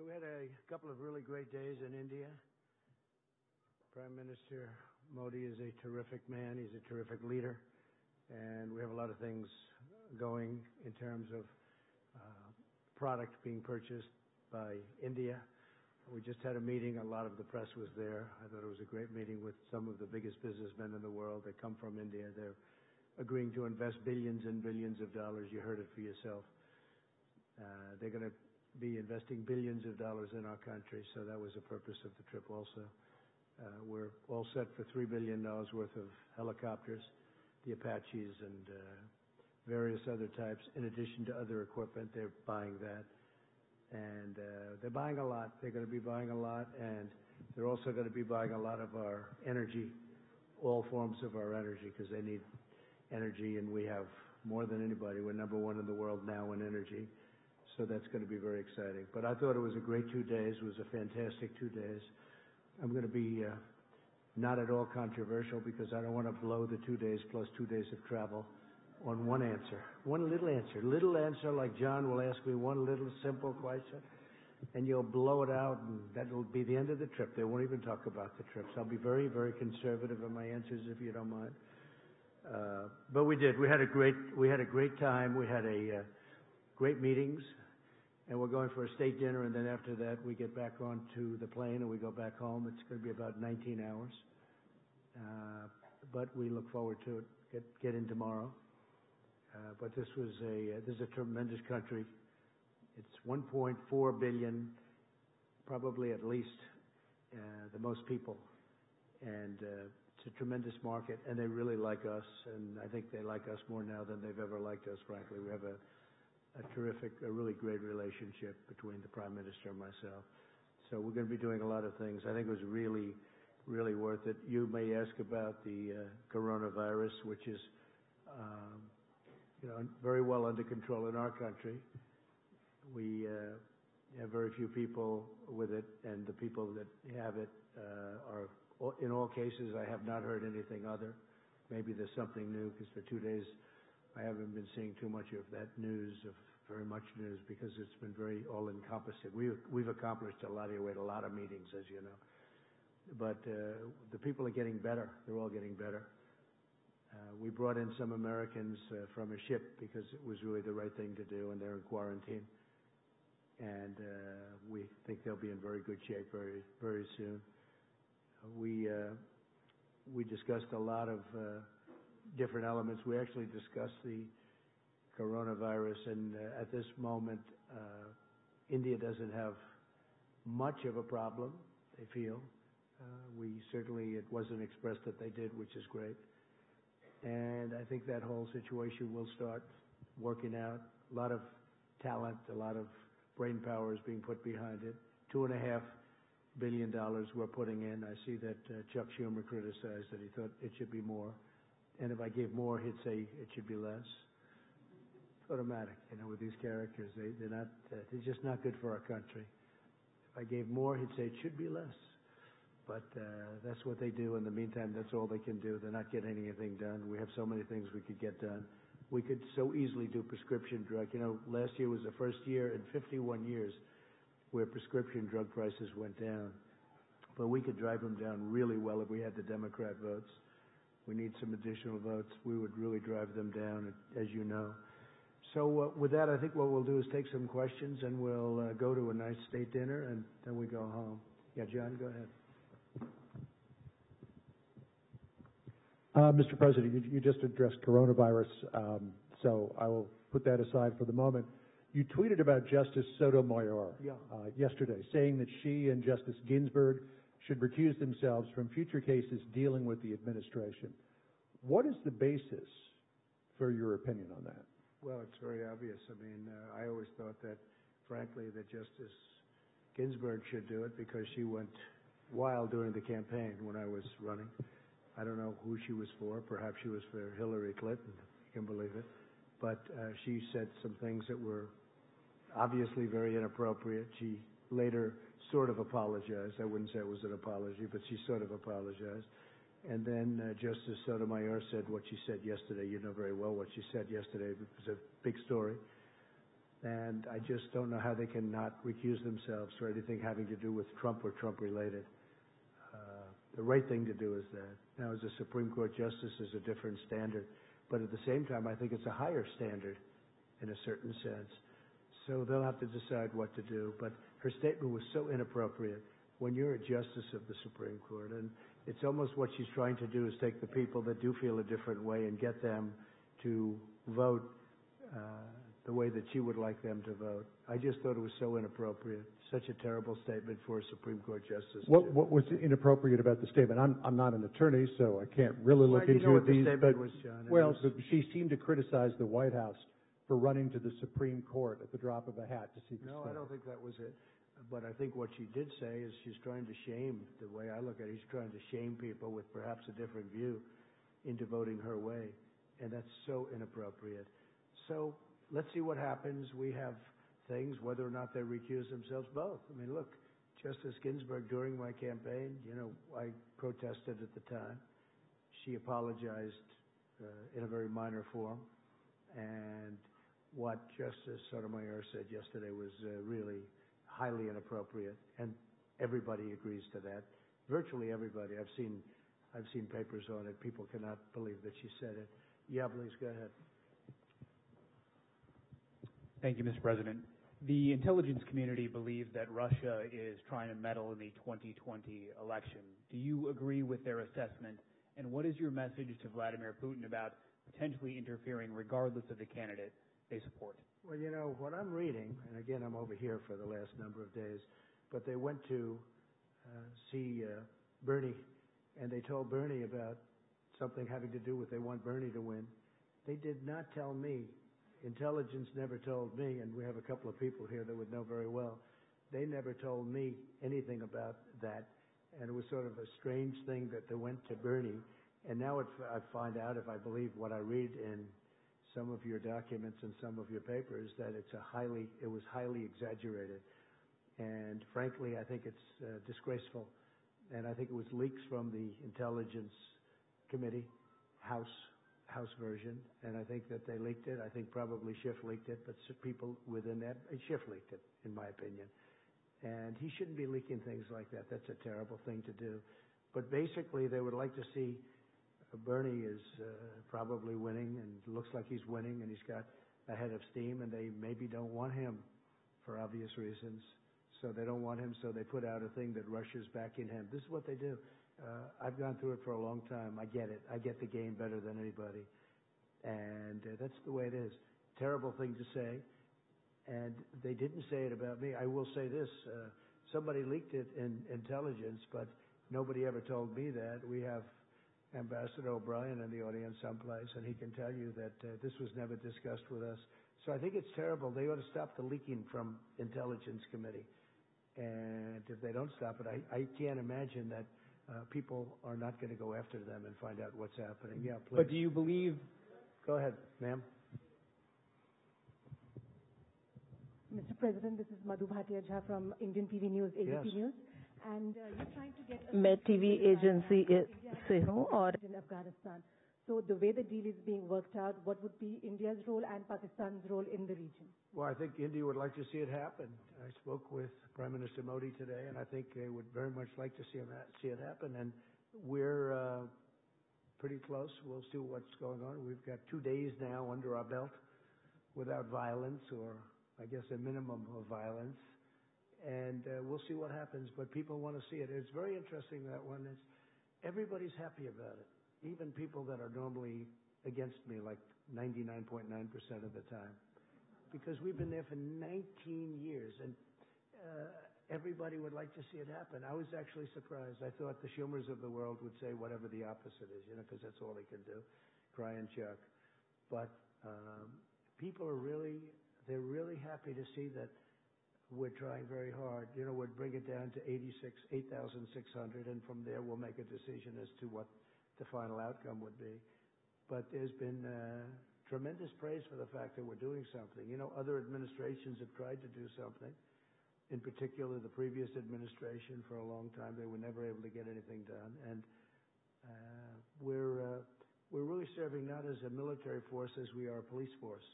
So we had a couple of really great days in India. Prime Minister Modi is a terrific man. He's a terrific leader. And we have a lot of things going in terms of uh, product being purchased by India. We just had a meeting. A lot of the press was there. I thought it was a great meeting with some of the biggest businessmen in the world that come from India. They're agreeing to invest billions and billions of dollars. You heard it for yourself. Uh, they're going to be investing billions of dollars in our country. So that was the purpose of the trip also. Uh, we're all set for $3 billion worth of helicopters, the Apaches, and uh, various other types. In addition to other equipment, they're buying that. And uh, they're buying a lot. They're going to be buying a lot. And they're also going to be buying a lot of our energy, all forms of our energy, because they need energy. And we have more than anybody. We're number one in the world now in energy. So that's going to be very exciting. But I thought it was a great two days. It was a fantastic two days. I'm going to be uh, not at all controversial because I don't want to blow the two days plus two days of travel on one answer, one little answer, little answer like John will ask me one little simple question, and you'll blow it out, and that'll be the end of the trip. They won't even talk about the trips. I'll be very, very conservative in my answers if you don't mind. Uh, but we did. We had a great we had a great time. We had a uh, great meetings. And we're going for a state dinner. And then after that, we get back onto the plane and we go back home. It's going to be about 19 hours. uh, But we look forward to it, get get in tomorrow. Uh, But this was a uh, this is a tremendous country. It's 1.4 billion, probably at least the most people. And it's a tremendous market. And they really like us. And I think they like us more now than they've ever liked us, frankly. We have a terrific, a really great relationship between the Prime Minister and myself. So we're going to be doing a lot of things. I think it was really, really worth it. You may ask about the uh, coronavirus, which is um, very well under control in our country. We uh, have very few people with it. And the people that have it uh, are, in all cases, I have not heard anything other. Maybe there's something new because for two days, I haven't been seeing too much of that news, of very much news, because it's been very all-encompassing. We've accomplished a lot here. We had a lot of meetings, as you know. But uh, the people are getting better. They're all getting better. Uh, we brought in some Americans uh, from a ship because it was really the right thing to do. And they're in quarantine. And we think they'll be in very good shape very soon. We we discussed a lot of different elements. We actually discussed the coronavirus. And uh, at this moment, uh, India doesn't have much of a problem, they feel. Uh we certainly, it wasn't expressed that they did, which is great. And I think that whole situation will start working out. A lot of talent, a lot of brain power is being put behind it. $2.5 billion we're putting in. I see that uh, Chuck Schumer criticized that he thought it should be more. And if I gave more, he'd say it should be less. It's automatic you know, with these characters. They, they're not, they're just not good for our country. If I gave more, he'd say it should be less. But uh, that's what they do. In the meantime, that's all they can do. They're not getting anything done. We have so many things we could get done. We could so easily do prescription drug. You know, last year was the first year in 51 years where prescription drug prices went down. But we could drive them down really well if we had the Democrat votes. We need some additional votes. We would really drive them down, as you know. So uh, with that, I think what we'll do is take some questions. And we'll uh, go to a nice state dinner. And then we go home. Yeah, John, go ahead. Uh, Mr. President, you just addressed coronavirus. Um, so I will put that aside for the moment. You tweeted about Justice Sotomayor yesterday, saying that she and Justice Ginsburg should recuse themselves from future cases dealing with the administration. What is the basis for your opinion on that? Well, it's very obvious. I mean, uh, I always thought that, frankly, that Justice Ginsburg should do it because she went wild during the campaign when I was running. I don't know who she was for. Perhaps she was for Hillary Clinton. You can believe it. But uh, she said some things that were obviously very inappropriate. She later sort of apologized. I wouldn't say it was an apology, but she sort of apologized. And then Justice Sotomayor said what she said yesterday. You know very well what she said yesterday. It was a big story. And I just don't know how they can not recuse themselves for anything having to do with Trump or Trump-related. Uh, the right thing to do is that. Now, as a Supreme Court justice is a different standard, but at the same time, I think it's a higher standard in a certain sense. So they'll have to decide what to do. But her statement was so inappropriate when you're a justice of the Supreme Court, and it's almost what she's trying to do is take the people that do feel a different way and get them to vote uh, the way that she would like them to vote. I just thought it was so inappropriate. Such a terrible statement for a Supreme Court justice. What, what was inappropriate about the statement? I'm, I'm not an attorney, so I can't really look Well, you into know what the these, statement but, was, John. Well, was- she seemed to criticize the White House for running to the Supreme Court at the drop of a hat to seek a No, stay. I don't think that was it. But I think what she did say is she's trying to shame, the way I look at it, she's trying to shame people with perhaps a different view into voting her way. And that's so inappropriate. So let's see what happens. We have things, whether or not they recuse themselves, both. I mean, look, Justice Ginsburg, during my campaign, you know, I protested at the time. She apologized uh, in a very minor form. And what Justice Sotomayor said yesterday was uh, really highly inappropriate, and everybody agrees to that. Virtually everybody. I've seen, I've seen papers on it. People cannot believe that she said it. Yeah, please go ahead. Thank you, Mr. President. The intelligence community believes that Russia is trying to meddle in the 2020 election. Do you agree with their assessment? And what is your message to Vladimir Putin about potentially interfering regardless of the candidate they support? Well, you know, what I'm reading, and again, I'm over here for the last number of days, but they went to uh, see uh, Bernie, and they told Bernie about something having to do with they want Bernie to win. They did not tell me. Intelligence never told me, and we have a couple of people here that would know very well. They never told me anything about that, and it was sort of a strange thing that they went to Bernie. And now it, I find out, if I believe what I read in some of your documents and some of your papers, that it's a highly, it was highly exaggerated. And frankly, I think it's uh, disgraceful. And I think it was leaks from the Intelligence Committee, House, House version, and I think that they leaked it. I think probably Schiff leaked it, but people within that, uh, Schiff leaked it, in my opinion. And he shouldn't be leaking things like that. That's a terrible thing to do. But basically, they would like to see Bernie is uh, probably winning and looks like he's winning and he's got a head of steam and they maybe don't want him for obvious reasons. So they don't want him, so they put out a thing that Russia's backing him. This is what they do. Uh, I've gone through it for a long time. I get it. I get the game better than anybody. And uh, that's the way it is. Terrible thing to say. And they didn't say it about me. I will say this. Somebody leaked it in intelligence, but nobody ever told me that. We have Ambassador O'Brien in the audience someplace, and he can tell you that uh, this was never discussed with us. So I think it's terrible. They ought to stop the leaking from Intelligence Committee. And if they don't stop it, I, I can't imagine that uh, people are not going to go after them and find out what's happening. Yeah, please. But do you believe Go ahead, ma'am. Mr. President, this is Madhu Bhatia Jha from Indian TV News, ABP Yes. News. And uh, you're trying to get... a मैं TV agency India से हूँ और in Afghanistan. So the way the deal is being worked out, what would be India's role and Pakistan's role in the region? Well, I think India would like to see it happen. I spoke with Prime Minister Modi today, and I think they would very much like to see, him ha- see it happen. And we're uh, pretty close. We'll see what's going on. We've got two days now under our belt without violence, or I guess a minimum of violence. And uh, we'll see what happens. But people want to see it. It's very interesting that one. It's, everybody's happy about it, even people that are normally against me, like 99.9% of the time because we've been there for 19 years, and uh, everybody would like to see it happen. I was actually surprised. I thought the Schumers of the world would say whatever the opposite is, you know, because that's all they can do, cry and chuck. But um, people are really, they're really happy to see that we're trying very hard. You know, we'd bring it down to 86, 8,600, and from there we'll make a decision as to what the final outcome would be. But there's been uh, tremendous praise for the fact that we're doing something. You know, other administrations have tried to do something. In particular, the previous administration, for a long time, they were never able to get anything done. And uh, we're uh, we're really serving not as a military force as we are a police force,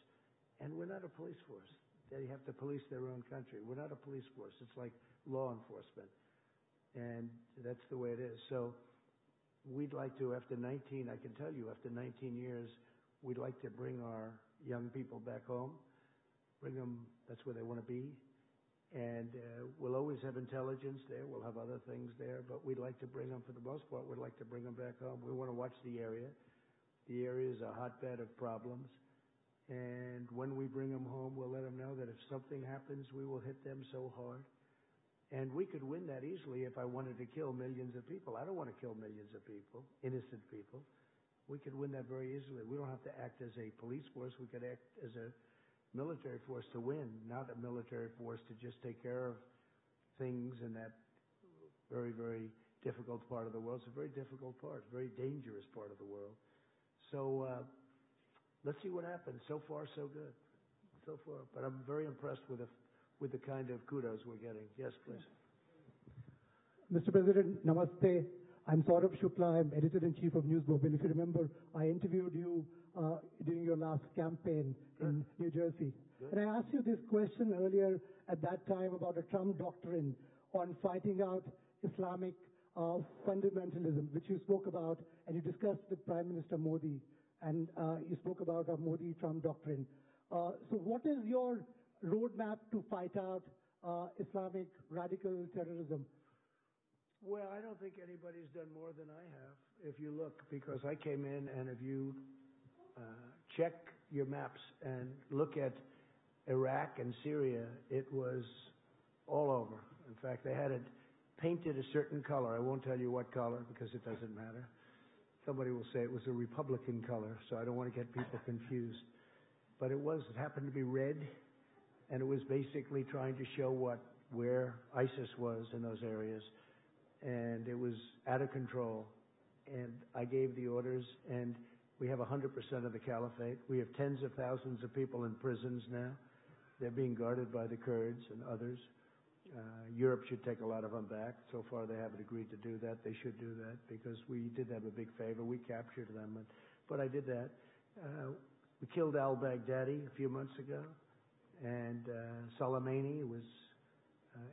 and we're not a police force. They have to police their own country. We're not a police force. It's like law enforcement. And that's the way it is. So we'd like to, after 19, I can tell you, after 19 years, we'd like to bring our young people back home, bring them, that's where they want to be. And uh, we'll always have intelligence there. We'll have other things there, but we'd like to bring them, for the most part, we'd like to bring them back home. We want to watch the area. The area is a hotbed of problems. And when we bring them home, we'll let them know that if something happens, we will hit them so hard. And we could win that easily if I wanted to kill millions of people. I don't want to kill millions of people, innocent people. We could win that very easily. We don't have to act as a police force. We could act as a military force to win, not a military force to just take care of things in that very, very difficult part of the world. It's a very difficult part, very dangerous part of the world. So uh, let's see what happens. So far, so good. So far, but I'm very impressed with the with the kind of kudos we're getting. Yes, please. Mr. President, namaste. I'm Saurabh Shukla. I'm editor-in-chief of NewsMobile. If you remember, I interviewed you uh, during your last campaign in New Jersey. Good. And I asked you this question earlier at that time about a Trump doctrine on fighting out Islamic uh, fundamentalism, which you spoke about, and you discussed with Prime Minister Modi, and uh, you spoke about a Modi-Trump doctrine. Uh, so what is your roadmap to fight out uh, Islamic radical terrorism? Well, I don't think anybody's done more than I have. If you look, because I came in, and if you check your maps and look at Iraq and Syria, it was all over. In fact, they had it painted a certain color. I won't tell you what color because it doesn't matter. Somebody will say it was a Republican color, so I don't want to get people confused. But it was, it happened to be red, and it was basically trying to show what, where ISIS was in those areas. And it was out of control. And I gave the orders, and we have 100% of the caliphate. We have tens of thousands of people in prisons now. They're being guarded by the Kurds and others. Uh, Europe should take a lot of them back. So far, they haven't agreed to do that. They should do that because we did them a big favor. We captured them, but, I did that. Uh, we killed al-Baghdadi a few months ago, and uh, Soleimani was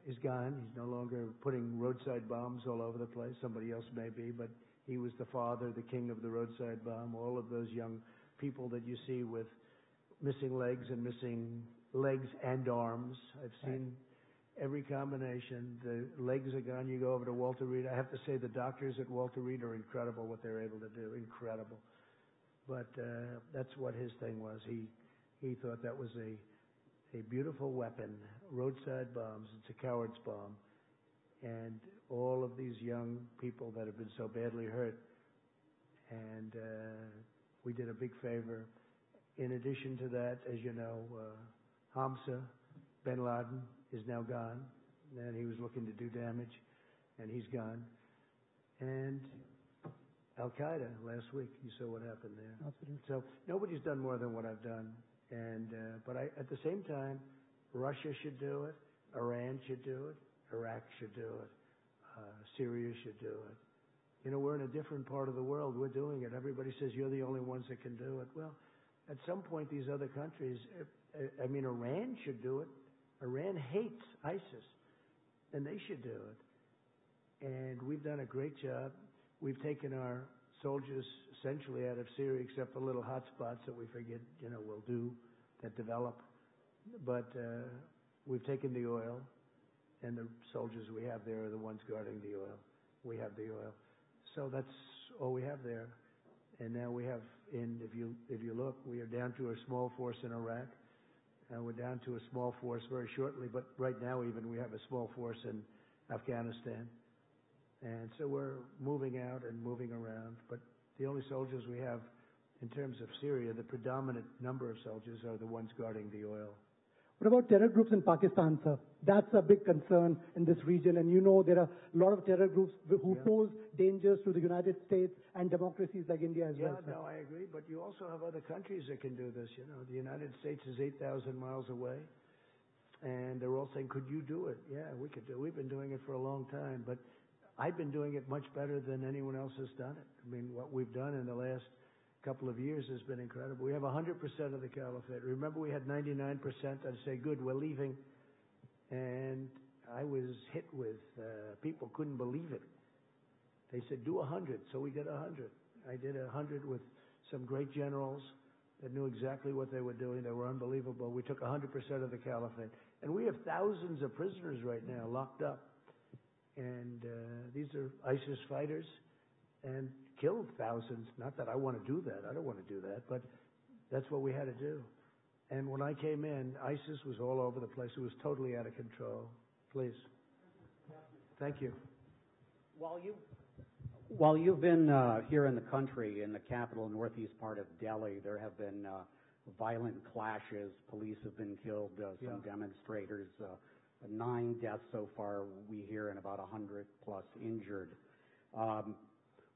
is gone. He's no longer putting roadside bombs all over the place. Somebody else may be, but he was the father, the king of the roadside bomb. All of those young people that you see with missing legs and missing legs and arms. I've seen every combination. The legs are gone. You go over to Walter Reed. I have to say the doctors at Walter Reed are incredible what they're able to do. Incredible. But uh, that's what his thing was. He he thought that was a a beautiful weapon, roadside bombs. It's a coward's bomb. And all of these young people that have been so badly hurt. And uh, we did a big favor. In addition to that, as you know, uh, Hamza bin Laden is now gone. And he was looking to do damage, and he's gone. And Al Qaeda last week, you saw what happened there. Absolutely. So nobody's done more than what I've done. And uh, but I, at the same time, Russia should do it, Iran should do it, Iraq should do it, uh, Syria should do it. You know, we're in a different part of the world. We're doing it. Everybody says you're the only ones that can do it. Well, at some point, these other countries. uh, I mean, Iran should do it. Iran hates ISIS, and they should do it. And we've done a great job. We've taken our soldiers essentially out of Syria, except for little hot spots that we figured, you know, will do, that develop. But uh, we've taken the oil, and the soldiers we have there are the ones guarding the oil. We have the oil. So that's all we have there. And now we have, you, if you look, we are down to a small force in Iraq. And we're down to a small force very shortly, but right now even we have a small force in Afghanistan. And so we're moving out and moving around. But the only soldiers we have in terms of Syria, the predominant number of soldiers are the ones guarding the oil. What about terror groups in Pakistan, sir? That's a big concern in this region, and you know there are a lot of terror groups who Yeah. pose dangers to the United States and democracies like India as Yeah, well. sir. no, I agree. But you also have other countries that can do this. You know, the United States is 8,000 miles away. And they're all saying, could you do it? Yeah, we could do it. We've been doing it for a long time. But I've been doing it much better than anyone else has done it. I mean, what we've done in the last couple of years has been incredible. We have 100% of the caliphate. Remember, we had 99%. I'd say, good, we're leaving. And I was hit with, uh, people couldn't believe it. They said, do 100. So we did 100. I did 100 with some great generals that knew exactly what they were doing. They were unbelievable. We took 100% of the caliphate. And we have thousands of prisoners right now locked up. And uh, these are ISIS fighters and killed thousands. Not that I want to do that. I don't want to do that. But that's what we had to do. And when I came in, ISIS was all over the place. It was totally out of control. Please. Thank you. While you, while you've been uh, here in the country, in the capital northeast part of Delhi, there have been uh, violent clashes. Police have been killed, uh, some Yeah. demonstrators. Uh, nine deaths so far, we hear, and about 100 plus injured. Um,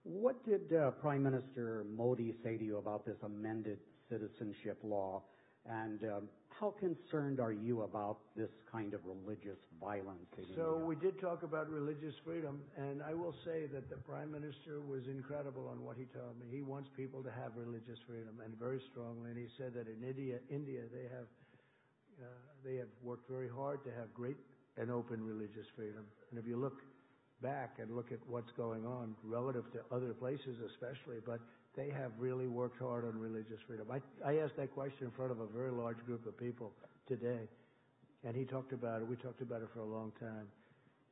what did uh, Prime Minister Modi say to you about this amended citizenship law? And um, how concerned are you about this kind of religious violence So we did talk about religious freedom, and I will say that the prime minister was incredible on what he told me. He wants people to have religious freedom, and very strongly. And he said that in India, India they have uh, they have worked very hard to have great and open religious freedom. And if you look back and look at what's going on relative to other places, especially, but they have really worked hard on religious freedom. I, I asked that question in front of a very large group of people today. And he talked about it. We talked about it for a long time.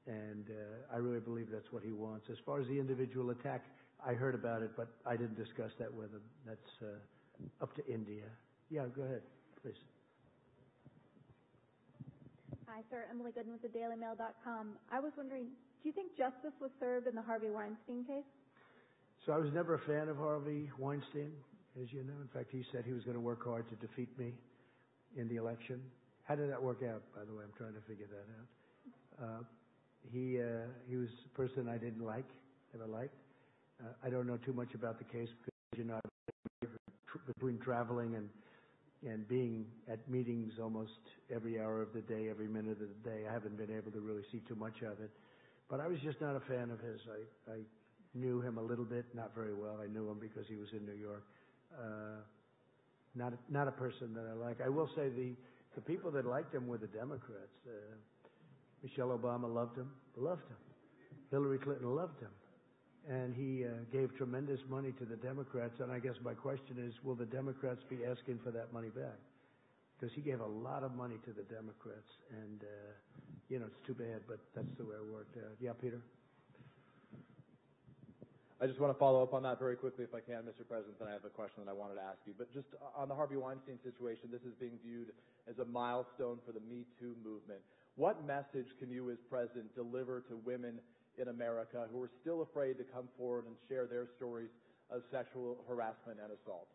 And uh, I really believe that's what he wants. As far as the individual attack, I heard about it, but I didn't discuss that with him. That's uh, up to India. Yeah, go ahead, please. Hi, sir. Emily Goodin with the DailyMail.com. I was wondering, do you think justice was served in the Harvey Weinstein case? So I was never a fan of Harvey Weinstein, as you know. In fact, he said he was going to work hard to defeat me in the election. How did that work out, by the way? I'm trying to figure that out. Uh, he uh, he was a person I didn't like, never liked. Uh, I don't know too much about the case because you know between traveling and and being at meetings almost every hour of the day, every minute of the day, I haven't been able to really see too much of it. But I was just not a fan of his. I, I knew him a little bit, not very well. I knew him because he was in New York. Uh, not not a person that I like. I will say the the people that liked him were the Democrats. Uh, Michelle Obama loved him, loved him. Hillary Clinton loved him, and he uh, gave tremendous money to the Democrats. And I guess my question is, will the Democrats be asking for that money back? Because he gave a lot of money to the Democrats, and uh, you know it's too bad, but that's the way it worked. Yeah, Peter. I just want to follow up on that very quickly, if I can, Mr. President. Then I have a question that I wanted to ask you. But just on the Harvey Weinstein situation, this is being viewed as a milestone for the Me Too movement. What message can you, as president, deliver to women in America who are still afraid to come forward and share their stories of sexual harassment and assault?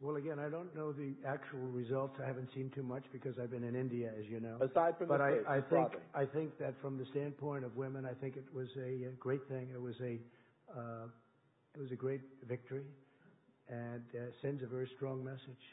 Well, again, I don't know the actual results. I haven't seen too much because I've been in India, as you know. Aside from But the I, I think broadly. I think that from the standpoint of women, I think it was a uh, great thing. It was a uh, it was a great victory, and uh, sends a very strong message.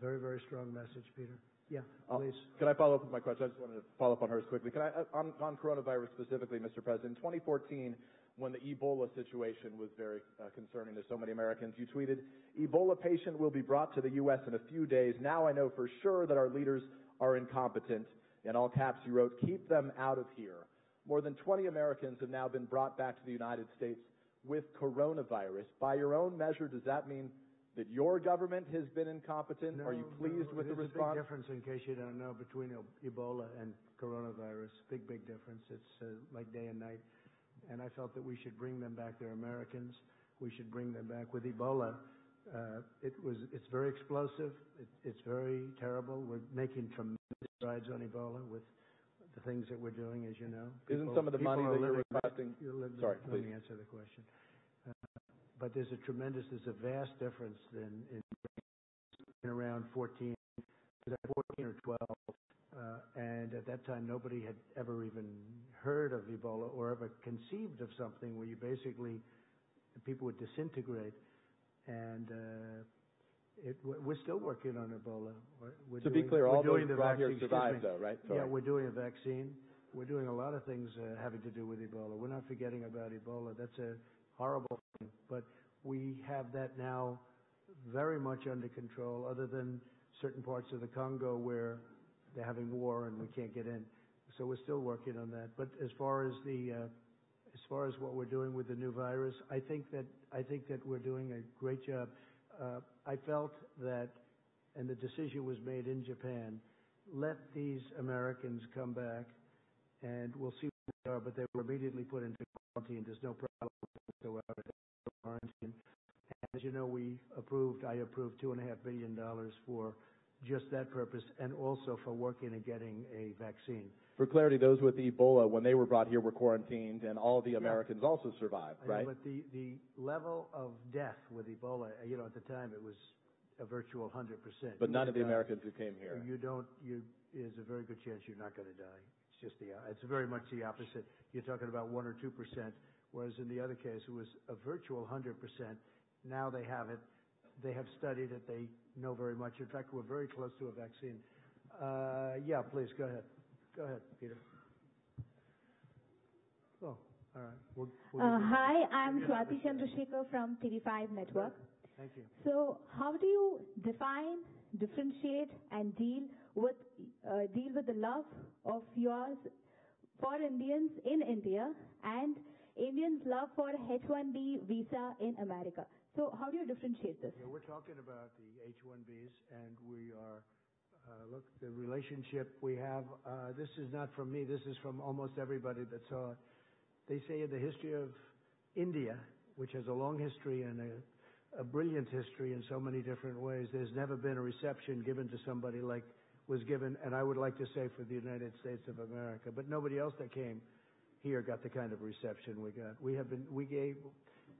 Very very strong message, Peter. Yeah, Uh, please. Can I follow up with my question? I just wanted to follow up on hers quickly. Can I, uh, on, on coronavirus specifically, Mr. President, in 2014, when the Ebola situation was very uh, concerning to so many Americans, you tweeted, Ebola patient will be brought to the U.S. in a few days. Now I know for sure that our leaders are incompetent. In all caps, you wrote, keep them out of here. More than 20 Americans have now been brought back to the United States with coronavirus. By your own measure, does that mean that your government has been incompetent? No, are you pleased no, with the response? there's a big difference, in case you don't know, between Ebola and coronavirus. Big, big difference. It's uh, like day and night. And I felt that we should bring them back. They're Americans. We should bring them back. With Ebola, uh, it was it's very explosive. It, it's very terrible. We're making tremendous strides on Ebola with the things that we're doing, as you know. Isn't some of the people money that you're requesting? living- Sorry, let please. me answer the question. Uh, but there's a tremendous, there's a vast difference in, in, in around 14, was that 14 or 12, uh, and at that time nobody had ever even heard of Ebola or ever conceived of something where you basically people would disintegrate, and uh, it, we're still working on Ebola. We're, To be clear, we're all doing those the vaccine- survived, though, right? Yeah, we're doing a vaccine. We're doing a lot of things uh, having to do with Ebola. We're not forgetting about Ebola. That's a horrible thing, but we have that now very much under control, other than certain parts of the Congo where they're having war and we can't get in. So we're still working on that. But as far as the uh, as far as what we're doing with the new virus, I think that I think that we're doing a great job. Uh, I felt that, and the decision was made in Japan. Let these Americans come back, and we'll see where they are. But they were immediately put into quarantine. There's no problem whatsoever. Quarantine. And as you know, we approved. I approved two and a half billion dollars for just that purpose, and also for working and getting a vaccine. For clarity, those with Ebola, when they were brought here, were quarantined, and all the Americans also survived, I know, right? But the, the level of death with Ebola, you know, at the time it was a virtual 100%. But none of the Uh, Americans who came here. You don't, you, there's a very good chance you're not going to die. It's just the, it's very much the opposite. You're talking about 1 or 2%, whereas in the other case, it was a virtual 100%. Now they have it. They have studied it. They know very much. In fact, we're very close to a vaccine. Uh, yeah, please, go ahead. Go ahead, Peter. Oh, all right. We'll, Uh, hi, I'm Swati Chandrasekhar from TV5 Network. Thank you. So, how do you define, differentiate, and deal with uh, deal with the love of yours for Indians in India and Indians' love for H-1B visa in America? So, how do you differentiate this? Yeah, we're talking about the H-1Bs, and we are, uh, look, the relationship we have, uh, this is not from me, this is from almost everybody that saw it. They say in the history of India, which has a long history and a, brilliant history in so many different ways, there's never been a reception given to somebody like was given, and I would like to say for the United States of America, but nobody else that came here got the kind of reception we got.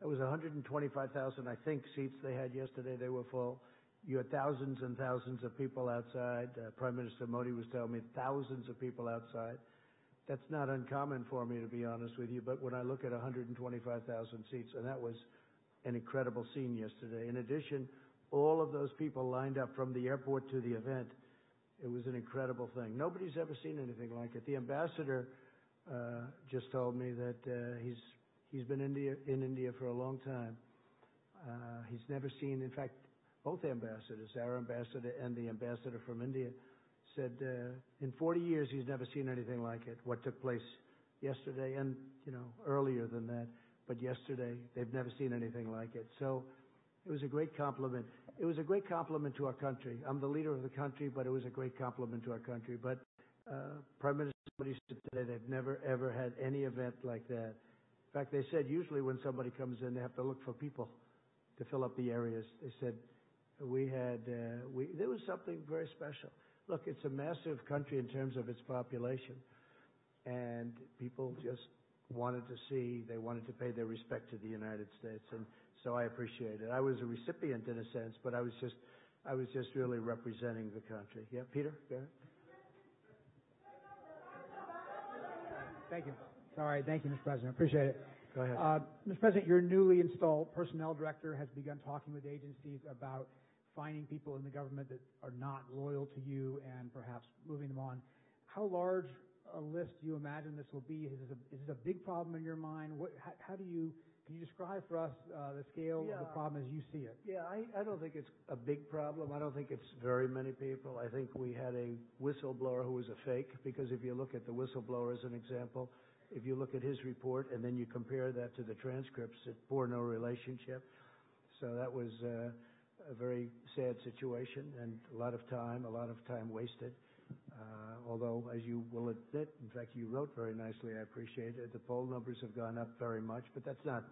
It was 125,000, I think, seats they had yesterday. They were full. You had thousands and thousands of people outside. Uh, Prime Minister Modi was telling me thousands of people outside. That's not uncommon for me, to be honest with you. But when I look at 125,000 seats, and that was an incredible scene yesterday. In addition, all of those people lined up from the airport to the event. It was an incredible thing. Nobody's ever seen anything like it. The ambassador uh, just told me that uh, he's he's been India, in India for a long time. Uh, he's never seen, in fact, both ambassadors, our ambassador and the ambassador from India, said uh, in 40 years he's never seen anything like it. What took place yesterday, and you know earlier than that, but yesterday they've never seen anything like it. So it was a great compliment. It was a great compliment to our country. I'm the leader of the country, but it was a great compliment to our country. But uh, Prime Minister Modi said today they've never ever had any event like that. In fact, they said usually when somebody comes in, they have to look for people to fill up the areas. They said we had uh, there was something very special. Look, it's a massive country in terms of its population, and people just wanted to see, they wanted to pay their respect to the United States, and so I appreciate it. I was a recipient in a sense, but I was just I was just really representing the country. Yeah, Peter, go ahead. Thank you. Sorry. Thank you, Mr. President. Appreciate it. Go ahead. Uh, Mr. President, your newly installed personnel director has begun talking with agencies about finding people in the government that are not loyal to you and perhaps moving them on. How large a list do you imagine this will be? Is this a, is this a big problem in your mind? What, how, how do you, can you describe for us uh, the scale of the problem as you see it? Yeah, I, I don't think it's a big problem. I don't think it's very many people. I think we had a whistleblower who was a fake, because if you look at the whistleblower as an example, if you look at his report and then you compare that to the transcripts, it bore no relationship. So that was uh, a very sad situation and a lot of time, a lot of time wasted. Uh, although, as you will admit, in fact, you wrote very nicely, I appreciate it, the poll numbers have gone up very much, but that's not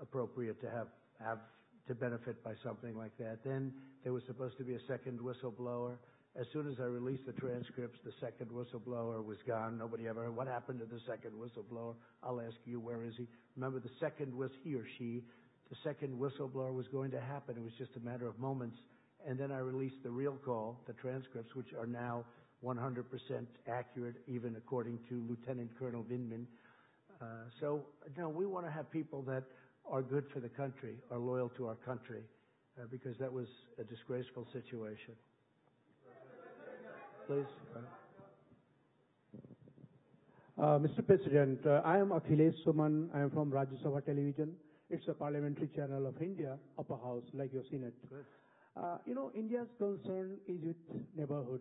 appropriate to have, have to benefit by something like that. Then there was supposed to be a second whistleblower. As soon as I released the transcripts, the second whistleblower was gone. Nobody ever heard what happened to the second whistleblower. I'll ask you, where is he? Remember, the second was he or she. The second whistleblower was going to happen. It was just a matter of moments. And then I released the real call, the transcripts, which are now 100% accurate, even according to Lieutenant Colonel Vindman. Uh, so, no, we want to have people that are good for the country, are loyal to our country, uh, because that was a disgraceful situation. Please. Uh, Mr. President, uh, I am Akhilesh Suman. I am from Rajya Sabha Television, It's a parliamentary channel of India, upper house, like you've seen it. Good. Uh, you know, India's concern is with neighborhood,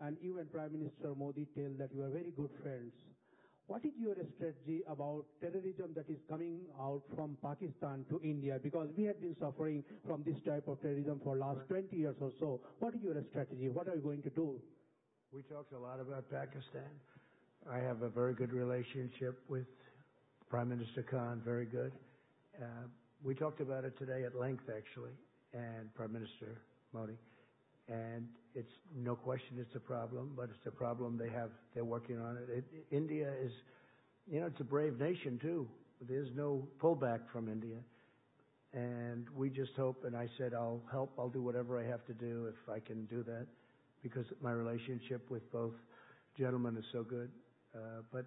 and you and Prime Minister Modi tell that you are very good friends. What is your strategy about terrorism that is coming out from Pakistan to India? Because we have been suffering from this type of terrorism for last 20 years or so. What is your strategy? What are you going to do? We talked a lot about Pakistan. I have a very good relationship with Prime Minister Khan, very good. Uh, we talked about it today at length, actually, and Prime Minister Modi. And it's no question it's a problem, but it's a problem they have. They're working on it. it. India is, you know, it's a brave nation too. There's no pullback from India. And we just hope, and I said, I'll help, I'll do whatever I have to do if I can do that, because my relationship with both gentlemen is so good. Uh, but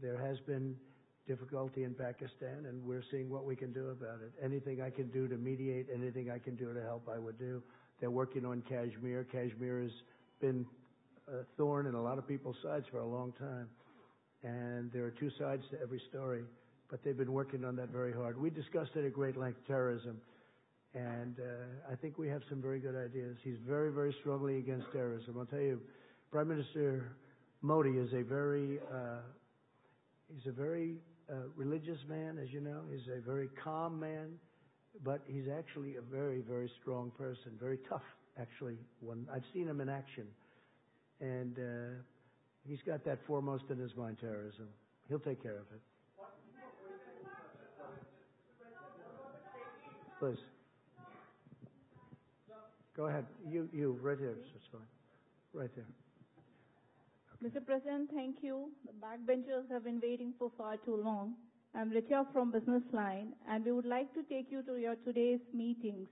there has been difficulty in Pakistan, and we're seeing what we can do about it. Anything I can do to mediate, anything I can do to help, I would do. They're working on Kashmir. Kashmir has been a thorn in a lot of people's sides for a long time. And there are two sides to every story, but they've been working on that very hard. We discussed it at great length, terrorism. And uh, I think we have some very good ideas. He's very, very strongly against terrorism. I'll tell you, Prime Minister Modi is a very, uh, he's a very uh, religious man, as you know. He's a very calm man but he's actually a very, very strong person, very tough, actually. When I've seen him in action, and uh, he's got that foremost in his mind, terrorism. He'll take care of it. Please. Go ahead. You, you, right. That's fine. Right there. Okay. Mr. President, thank you. The backbenchers have been waiting for far too long. I'm Richa from Business Line, and we would like to take you to your today's meetings.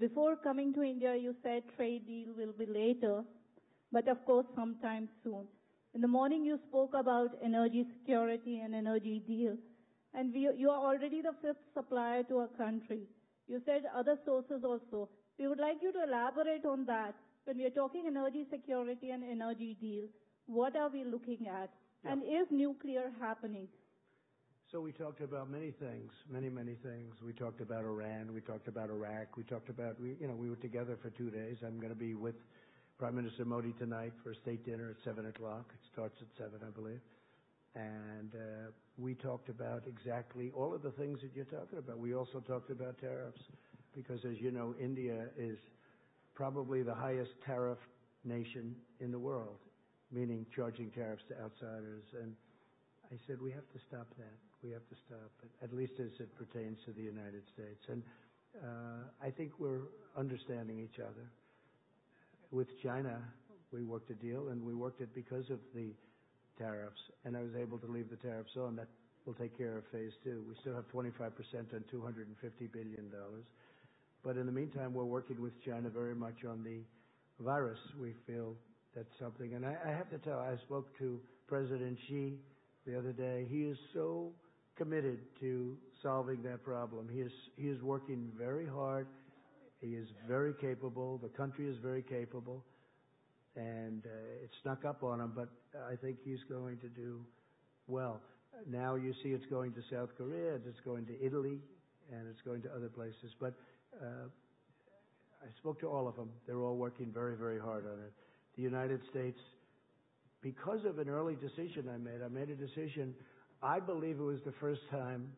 Before coming to India, you said trade deal will be later, but of course sometime soon. In the morning, you spoke about energy security and energy deal, and we, you are already the fifth supplier to our country. You said other sources also. We would like you to elaborate on that. When we are talking energy security and energy deal, what are we looking at? Yeah. And is nuclear happening? So we talked about many things, many, many things. We talked about Iran. We talked about Iraq. We talked about, we, you know, we were together for two days. I'm going to be with Prime Minister Modi tonight for a state dinner at 7 o'clock. It starts at 7, I believe. And uh, we talked about exactly all of the things that you're talking about. We also talked about tariffs because, as you know, India is probably the highest tariff nation in the world, meaning charging tariffs to outsiders. And I said, we have to stop that. We have to stop it, at least as it pertains to the United States. And uh, I think we're understanding each other. With China, we worked a deal, and we worked it because of the tariffs, and I was able to leave the tariffs on. That will take care of phase two. We still have 25% on $250 billion. But in the meantime, we're working with China very much on the virus. We feel that's something. And I, have to tell, I spoke to President Xi the other day. He is so committed to solving that problem. He is, he is working very hard. He is very capable. The country is very capable. And uh, it snuck up on him, but I think he's going to do well. Now you see it's going to South Korea, it's going to Italy, and it's going to other places. Uh, I spoke to all of them. They're all working very, very hard on it. The United States because of an early decision I made. I made a decision. I believe it was the first time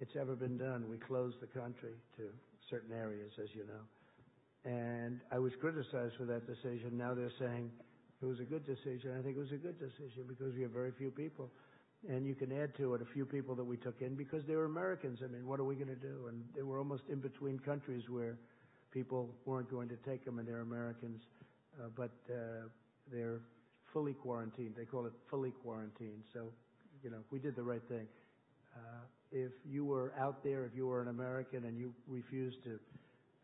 it's ever been done. We closed the country to certain areas, as you know. And I was criticized for that decision. Now they're saying it was a good decision. I think it was a good decision because we have very few people. And you can add to it a few people that we took in because they were Americans. I mean, what are we going to do? And they were almost in between countries where people weren't going to take them and they're Americans. Uh, but uh, they're fully quarantined. They call it fully quarantined. So, you know, we did the right thing. Uh, if you were out there, if you were an American and you refused to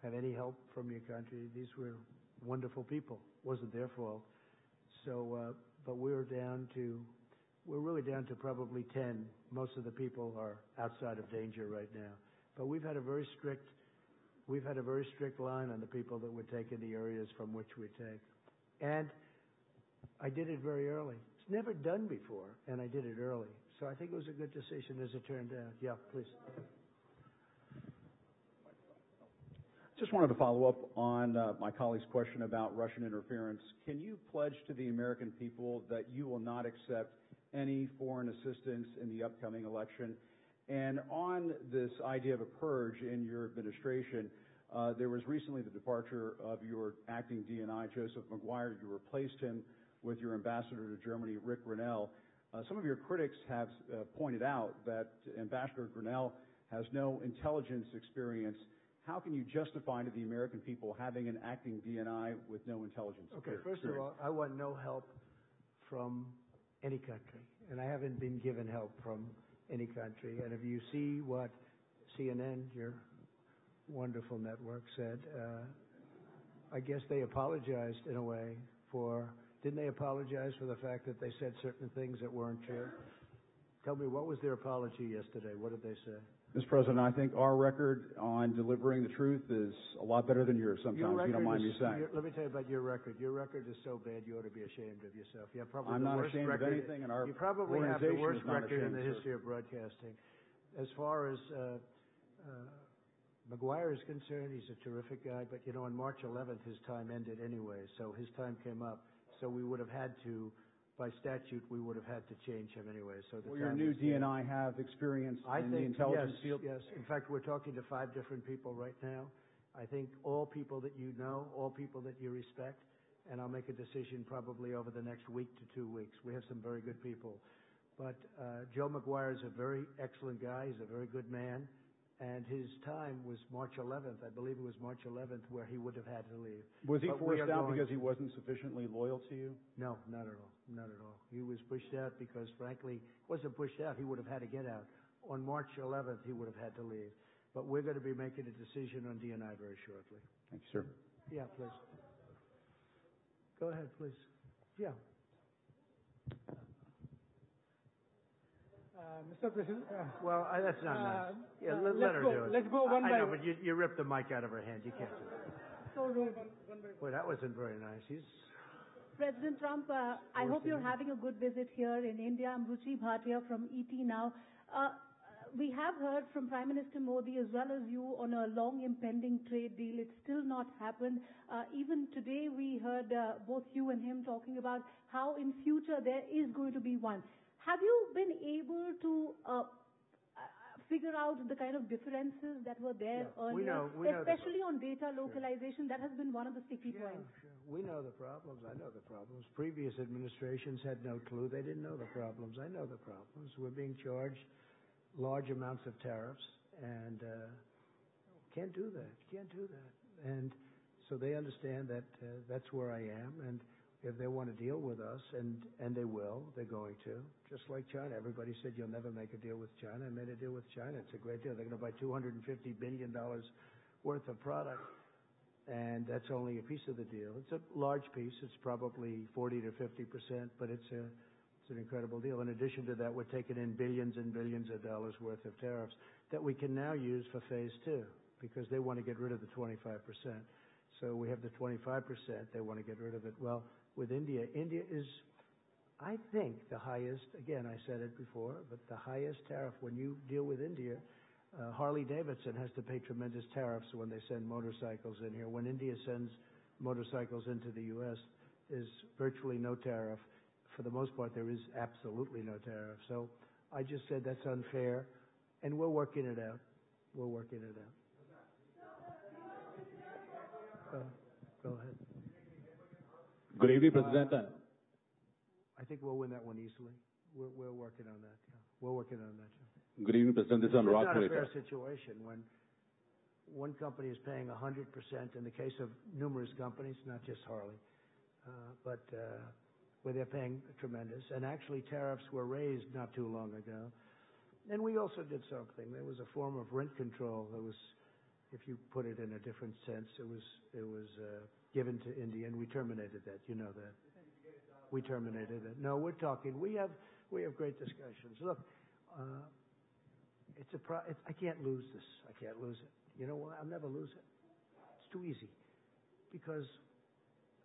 have any help from your country, these were wonderful people. It wasn't their fault. So, uh, but we're down to, we're really down to probably 10. Most of the people are outside of danger right now. But we've had a very strict, we've had a very strict line on the people that would take in the areas from which we take. And I did it very early. It's never done before, and I did it early. So I think it was a good decision as it turned out. Yeah, please. Just wanted to follow up on uh, my colleague's question about Russian interference. Can you pledge to the American people that you will not accept any foreign assistance in the upcoming election? And on this idea of a purge in your administration, uh, there was recently the departure of your acting DNI, Joseph Maguire. You replaced him with your ambassador to Germany, Rick Grenell. Uh, some of your critics have uh, pointed out that Ambassador Grenell has no intelligence experience how can you justify to the American people having an acting DNI with no intelligence? Okay, first of all, I want no help from any country, and I haven't been given help from any country. And if you see what CNN, your wonderful network, said, uh, I guess they apologized in a way for. Didn't they apologize for the fact that they said certain things that weren't true? Tell me, what was their apology yesterday? What did they say? Mr. President, I think our record on delivering the truth is a lot better than yours sometimes. Your you don't mind me saying. Let me tell you about your record. Your record is so bad you ought to be ashamed of yourself. You have probably I'm the not worst ashamed record. of anything, and our you probably have the worst record in the sir. history of broadcasting. As far as uh, uh, Maguire is concerned, he's a terrific guy. But you know, on March 11th, his time ended anyway, so his time came up. So we would have had to by statute, we would have had to change him anyway. So the Will your new. DNI have experience I in the intelligence yes, field? yes. In fact, we're talking to five different people right now. I think all people that you know, all people that you respect, and I'll make a decision probably over the next week to two weeks. We have some very good people. But uh, Joe Maguire is a very excellent guy. He's a very good man. And his time was March 11th. I believe it was March 11th where he would have had to leave. Was he But forced out going- because he wasn't sufficiently loyal to you? no, not at all. Not at all. He was pushed out because, frankly, wasn't pushed out. He would have had to get out. On March 11th, he would have had to leave. But we're going to be making a decision on DNI very shortly. Thank you, sir. Yeah, please. Go ahead, please. Yeah. Uh, Mr. President. uh, Well, I- that's not nice. uh, Yeah, uh, let, let her go- do it. let's go one I, I by know, one. but you, you ripped the mic out of her hand. You can't do that. So rude. Well, that wasn't very nice. He's President Trump, uh, I hope you're having a good visit here in India. I'm Ruchi Bhatia from ET Now. Uh, we have heard from Prime Minister Modi as well as you on a long impending trade deal. It's still not happened. Uh, even today we heard uh, both you and him talking about how in future there is going to be one. Have you been able to uh, uh, figure out the kind of differences that were there earlier, we know especially on data localization? That has been one of the sticky points. sure. We know the problems. I know the problems. Previous administrations had no clue. They didn't know the problems. I know the problems. We're being charged large amounts of tariffs, and uh, can't do that. Can't do that. And so they understand that uh, that's where I am, and if they want to deal with us, and and they will, they're going to. Just like China, everybody said you'll never make a deal with China. I made a deal with China. It's a great deal. They're going to buy 250 billion dollars worth of product and that's only a piece of the deal. It's a large piece. It's probably 40 to 50 percent, but it's a it's an incredible deal. In addition to that, we're taking in billions and billions of dollars worth of tariffs that we can now use for phase two because they want to get rid of the 25 percent. So we have the 25 percent. They want to get rid of it. Well, with India, India is, I think, the highest. Again, I said it before, but the highest tariff when you deal with India. Uh, Harley Davidson has to pay tremendous tariffs when they send motorcycles in here. When India sends motorcycles into the U.S., there's virtually no tariff. For the most part, there is absolutely no tariff. So I just said that's unfair, and we're working it out. We're working it out. Go, go ahead. Good evening, President. I think we'll win that one easily. We're, we're working on that. Yeah. We're working on that. Yeah. Good evening, President. This is It's Anurag not a fair situation when one company is paying 100% in the case of numerous companies, not just Harley, uh, but uh, where they're paying tremendous. And actually, tariffs were raised not too long ago. And we also did something. There was a form of rent control that was, if you put it in a different sense, it was it was uh, given to India, and we terminated that. You know that. We terminated it. No, we're talking. We have we have great discussions. Look, uh, I can't lose this. I can't lose it. You know what? I'll never lose it. It's too easy because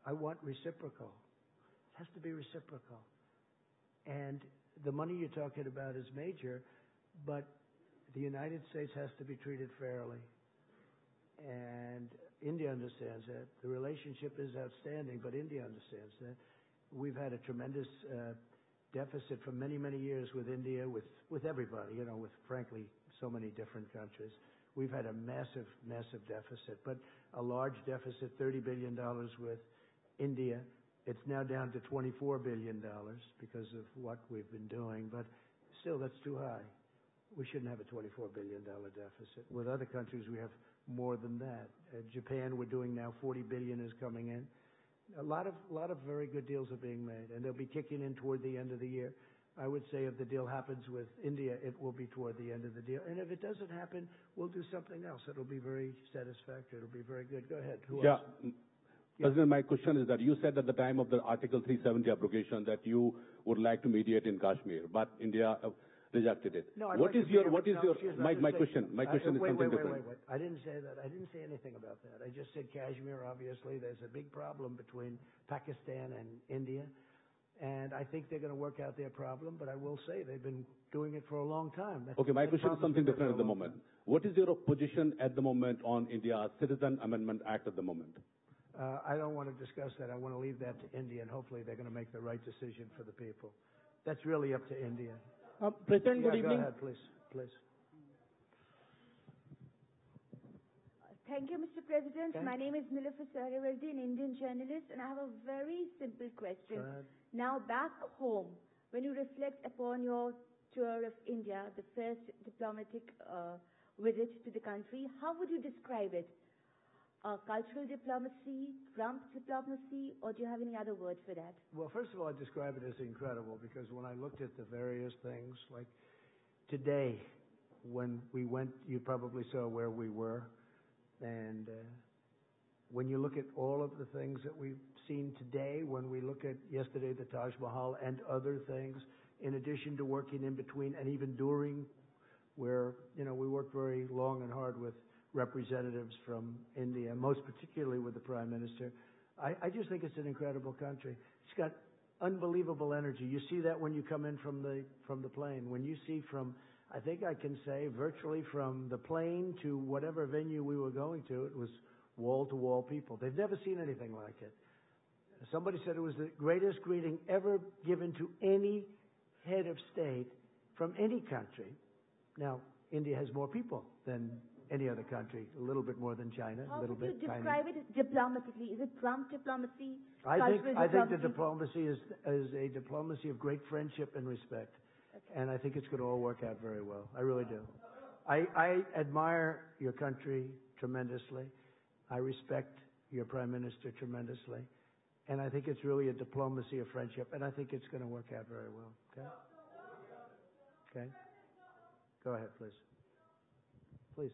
I want reciprocal. It has to be reciprocal. And the money you're talking about is major, but the United States has to be treated fairly. India understands that. The relationship is outstanding, but India understands that. We've had a tremendous uh, deficit for many, many years with India, with, with everybody, you know, with frankly so many different countries. We've had a massive, massive deficit, but a large deficit, $30 billion with India. It's now down to $24 billion because of what we've been doing, but still that's too high. We shouldn't have a $24 billion deficit. With other countries, we have more than that. Uh, Japan, we're doing now 40 billion is coming in. A lot of, lot of very good deals are being made, and they'll be kicking in toward the end of the year. I would say if the deal happens with India, it will be toward the end of the deal. And if it doesn't happen, we'll do something else. It'll be very satisfactory. It'll be very good. Go ahead. Who Yeah. else? mm, President, my question is that you said at the time of the Article 370 abrogation that you would like to mediate in Kashmir, but India uh, rejected it. No, What is your, what is your, my, my question, my question is wait, something wait, wait, different. Wait, wait, I didn't say that. I didn't say anything about that. I just said Kashmir, obviously, there's a big problem between Pakistan and India. And I think they're going to work out their problem, but I will say they've been doing it for a long time. That- Okay, my question is something different at the moment. What is your position at the moment on India's Citizen Amendment Act at the moment? Uh, I don't want to discuss that. I want to leave that to India, and hopefully they're going to make the right decision for the people. That's really up to India. Uh, President, Yeah, go ahead, please, please. Thank you, Mr. President. Okay. My name is Nilüfer Sahravardi, an Indian journalist, and I have a very simple question. Go ahead. Now, back home, when you reflect upon your tour of India, the first diplomatic uh, visit to the country, how would you describe it? Uh, cultural diplomacy, Trump diplomacy, or do you have any other word for that? Well, first of all, I describe it as incredible because when I looked at the various things, like today, when we went, you probably saw where we were. And uh, when you look at all of the things that we've seen today, when we look at yesterday, the Taj Mahal and other things, in addition to working in between and even during, where, you know, we worked very long and hard with representatives from India, most particularly with the Prime Minister. I, just think it's an incredible country. It's got unbelievable energy. You see that when you come in from the from the plane. When you see from, I think I can say virtually from the plane to whatever venue we were going to, it was wall to wall people. They've never seen anything like it. Somebody said it was the greatest greeting ever given to any head of state from any country. Now, India has more people than any other country, a little bit more than China, a How little would you bit describe it diplomatically? Is it Trump diplomacy? I think cultural I think the diplomacy? diplomacy is is a diplomacy of great friendship and respect, and I think it's going to all work out very well. I really do. I, I admire your country tremendously. I respect your prime minister tremendously, and I think it's really a diplomacy of friendship, and I think it's going to work out very well. Okay. Okay. Go ahead, please. Please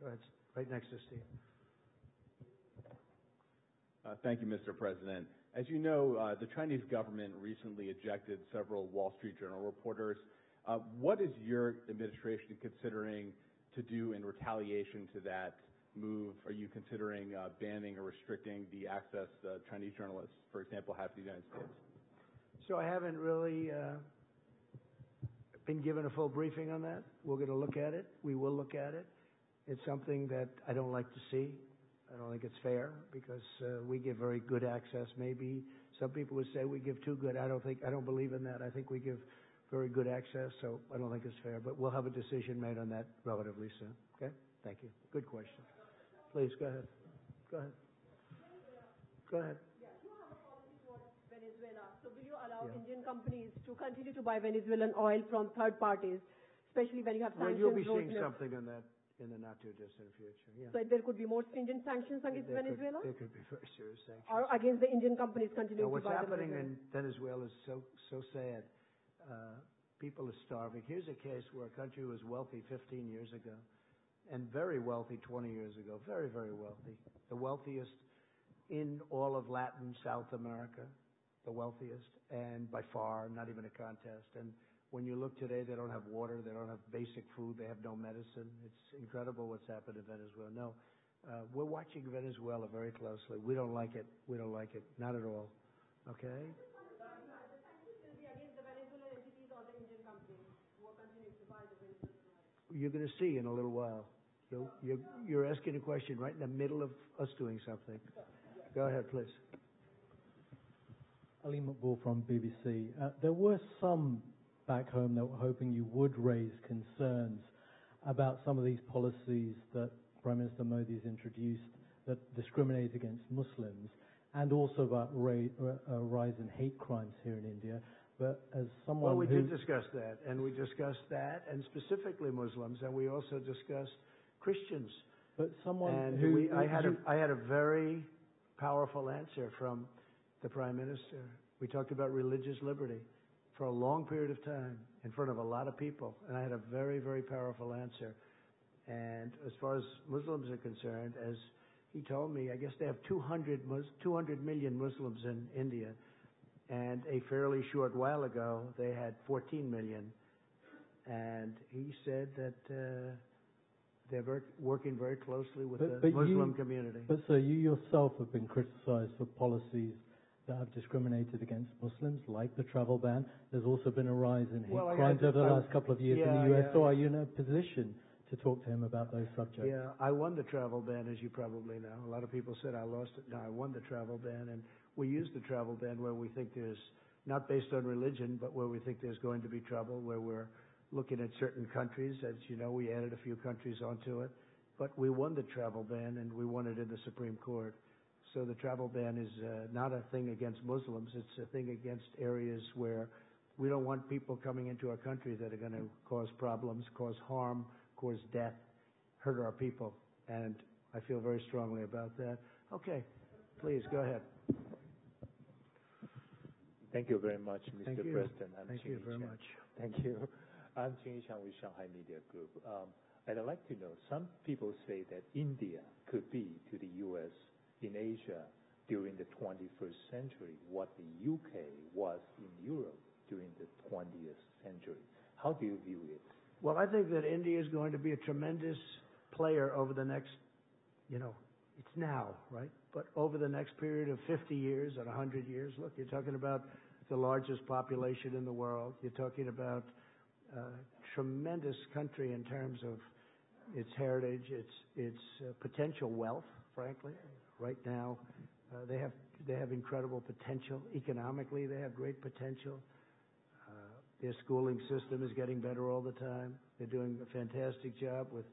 go ahead. Right next to Steve. Uh, Thank you, Mr. President. As you know, uh, the Chinese government recently ejected several Wall Street Journal reporters. Uh, What is your administration considering to do in retaliation to that move? Are you considering uh, banning or restricting the access uh, Chinese journalists, for example, have to the United States? So I haven't really uh, been given a full briefing on that. We're going to look at it. We will look at it. It's something that I don't like to see. I don't think it's fair because uh, we give very good access. Maybe some people would say we give too good. I don't think, I don't believe in that. I think we give very good access, so I don't think it's fair. But we'll have a decision made on that relatively soon. Okay? Thank you. Good question. Please, go ahead. Go ahead. Go ahead. Venezuela. So will you allow Yeah. Indian companies to continue to buy Venezuelan oil from third parties, especially when you have Well, sanctions? you'll be seeing something on that in the not too distant future. Yeah. So there could be more stringent sanctions against There could- Venezuela? There could be very serious sanctions. Or against the Indian companies continuing Now, what's happening in Venezuela is so, so sad. Uh, people are starving. Here's a case where a country was wealthy 15 years ago and very wealthy 20 years ago. Very, very wealthy. The wealthiest in all of Latin South America. The wealthiest. And by far, not even a contest. And when you look today, they don't have water. They don't have basic food. They have no medicine. It's incredible what's happened in Venezuela. No. Uh, we're watching Venezuela very closely. We don't like it. We don't like it. Not at all. Okay? You're going to see in a little while. You, you, you're asking a question right in the middle of us doing something. Go ahead, please. Ali Maqbool from BBC. Uh, there were some back home that were hoping you would raise concerns about some of these policies that Prime Minister Modi has introduced that discriminate against Muslims, and also about ra- uh, a rise in hate crimes here in India. But as someone Well, we who did discuss that, and we discussed that, and specifically Muslims, and we also discussed Christians. But someone and who we, I had you- I had a very powerful answer from the prime minister. We talked about religious liberty for a long period of time in front of a lot of people, and I had a very, very powerful answer. And as far as Muslims are concerned, as he told me, I guess they have 200, Mus- 200 million Muslims in India, and a fairly short while ago they had 14 million. And he said that uh, they're ver- working very closely with But- the but Muslim you- community. But sir, you yourself have been criticized for policies that have discriminated against Muslims, like the travel ban. There's also been a rise in hate Well, crimes over the last couple of years in the US. yeah, so are you in a position to talk to him about those subjects? Yeah, I won the travel ban, as you probably know. A lot of people said I lost it. No, I won the travel ban, and we use the travel ban where we think there's, not based on religion, but where we think there's going to be trouble, where we're looking at certain countries. As you know, we added a few countries onto it. But we won the travel ban, and we won it in the Supreme Court. So the travel ban is uh, not a thing against Muslims. It's a thing against areas where we don't want people coming into our country that are going to cause problems, cause harm, cause death, hurt our people. And I feel very strongly about that. Okay, please go ahead. Thank you very much, Mr. Thank you. President. I'm Thank you very Chan. much. Thank you. I'm Jimmy Chan with Shanghai Media Group. Um, and I'd like to know, some people say that India could be to the U.S. in Asia during the 21st century what the U.K. was in Europe during the 20th century. How do you view it? Well, I think that India is going to be a tremendous player over the next, you know, it's now, right? But over the next period of 50 years or 100 years, look, you're talking about the largest population in the world. You're talking about a tremendous country in terms of its heritage, its its uh, potential wealth. Frankly, right now, uh, they have they have incredible potential economically. They have great potential. Uh, Their schooling system is getting better all the time. They're doing a fantastic job with,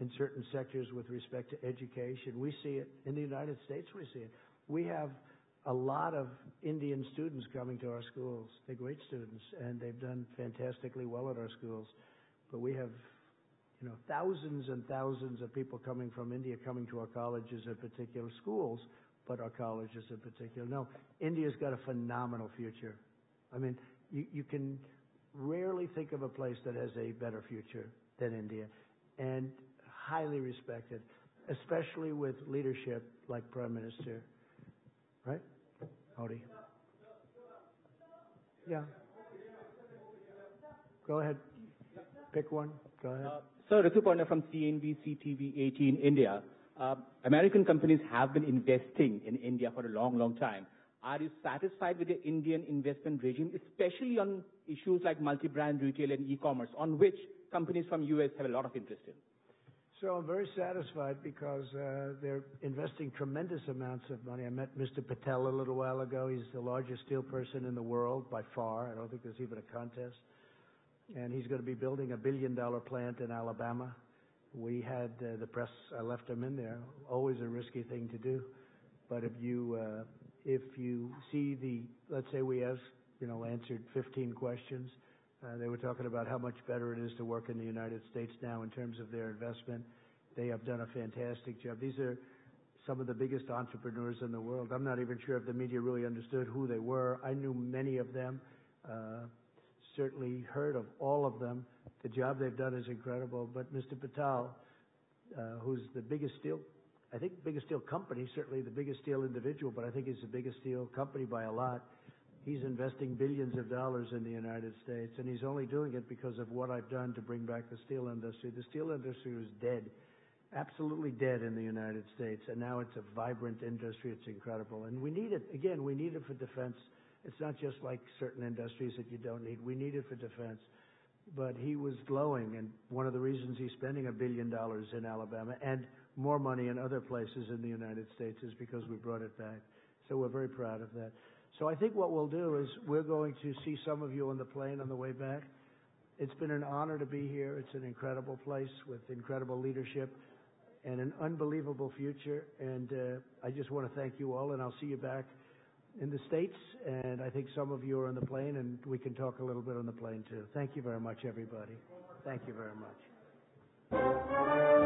in certain sectors with respect to education. We see it in the United States. We see it. We have a lot of Indian students coming to our schools. They're great students, and they've done fantastically well at our schools. But we have, you know, thousands and thousands of people coming from India coming to our colleges in particular schools, but our colleges in particular. No, India's got a phenomenal future. I mean, you, you can rarely think of a place that has a better future than India, and highly respected, especially with leadership like Prime Minister, right? Modi. Yeah. Go ahead. Pick one. Go ahead. Uh, Sir, Ritu Parna from CNBC TV 18 India. Uh, American companies have been investing in India for a long, long time. Are you satisfied with the Indian investment regime, especially on issues like multi-brand retail and e-commerce, on which companies from U.S. have a lot of interest in? So I'm very satisfied because uh, they're investing tremendous amounts of money. I met Mr. Mittal a little while ago. He's the largest steel person in the world by far. I don't think there's even a contest. And he's going to be building a billion dollar plant in Alabama. We had uh, the press, I left him in there. Always a risky thing to do. But if you, uh, if you see the, let's say we have, you know, answered 15 questions, uh, they were talking about how much better it is to work in the United States now in terms of their investment. They have done a fantastic job. These are some of the biggest entrepreneurs in the world. I'm not even sure if the media really understood who they were. I knew many of them, certainly heard of all of them. The job they've done is incredible. But Mr. Mittal, uh, who's the biggest steel, I think biggest steel company, certainly the biggest steel individual, but I think he's the biggest steel company by a lot. He's investing billions of dollars in the United States, and he's only doing it because of what I've done to bring back the steel industry. The steel industry was dead, absolutely dead in the United States, and now it's a vibrant industry. It's incredible. And we need it, again, we need it for defense. It's not just like certain industries that you don't need. We need it for defense. but he was glowing, and one of the reasons he's spending a billion dollars in Alabama and more money in other places in the United States is because we brought it back. So we're very proud of that. So I think what we'll do is we're going to see some of you on the plane on the way back. It's been an honor to be here. It's an incredible place with incredible leadership and an unbelievable future. And uh, I just want to thank you all, and I'll see you back in the States. And I think some of you are on the plane, and we can talk a little bit on the plane too. Thank you very much, everybody. Thank you very much.